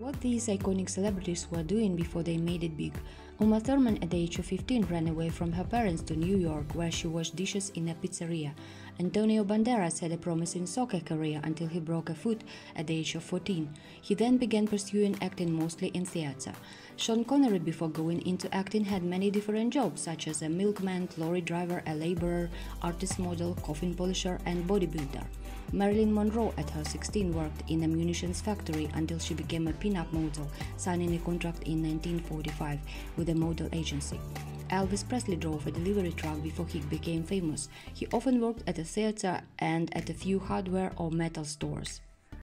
What these iconic celebrities were doing before they made it big. Uma Thurman at the age of 15 ran away from her parents to New York where she washed dishes in a pizzeria. Antonio Banderas had a promising soccer career until he broke a foot at the age of 14. He then began pursuing acting mostly in theater. Sean Connery before going into acting had many different jobs such as a milkman, lorry driver, a laborer, artist model, coffin polisher and bodybuilder. Marilyn Monroe at her 16 worked in a munitions factory until she became a pin-up model, signing a contract in 1945 with a model agency. Elvis Presley drove a delivery truck before he became famous. He often worked at a theater and at a few hardware or metal stores.